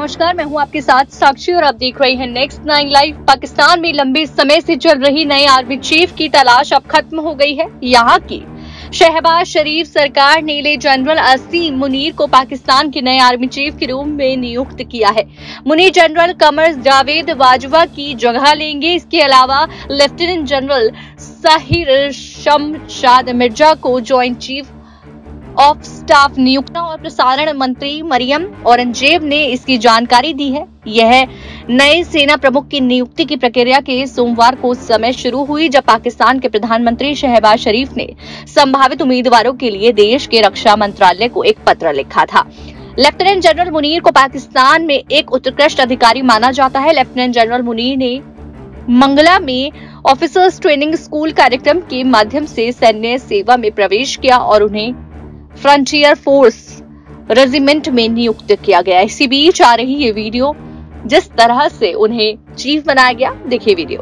नमस्कार, मैं हूँ आपके साथ साक्षी और आप देख रहे हैं नेक्स्ट नाइन लाइव पाकिस्तान में लंबे समय से चल रही नए आर्मी चीफ की तलाश अब खत्म हो गई है। यहाँ की शहबाज शरीफ सरकार ने ले जनरल असीम मुनीर को पाकिस्तान के नए आर्मी चीफ के रूप में नियुक्त किया है। मुनीर जनरल कमर जावेद बाजवा की जगह लेंगे। इसके अलावा लेफ्टिनेंट जनरल साहिर शमशाद मिर्ज़ा को ज्वाइंट चीफ ऑफ़ स्टाफ नियुक्त और प्रसारण मंत्री मरियम औरंगज़ेब ने इसकी जानकारी दी है। यह नए सेना प्रमुख की नियुक्ति की प्रक्रिया के सोमवार को समय शुरू हुई, जब पाकिस्तान के प्रधानमंत्री शहबाज शरीफ ने संभावित उम्मीदवारों के लिए देश के रक्षा मंत्रालय को एक पत्र लिखा था। लेफ्टिनेंट जनरल मुनीर को पाकिस्तान में एक उत्कृष्ट अधिकारी माना जाता है। लेफ्टिनेंट जनरल मुनीर ने मंगला में ऑफिसर्स ट्रेनिंग स्कूल कार्यक्रम के माध्यम से सैन्य सेवा में प्रवेश किया और उन्हें फ्रंटियर फोर्स रेजिमेंट में नियुक्त किया गया। इसी बीच आ रही ये वीडियो, जिस तरह से उन्हें चीफ बनाया गया, देखिए वीडियो।